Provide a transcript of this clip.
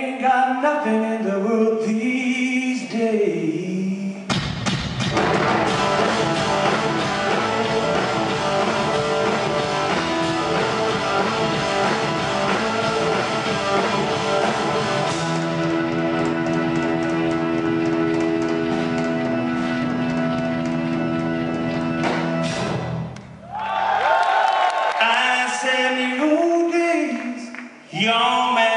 ain't got nothing in the world these days. I said old days, young man.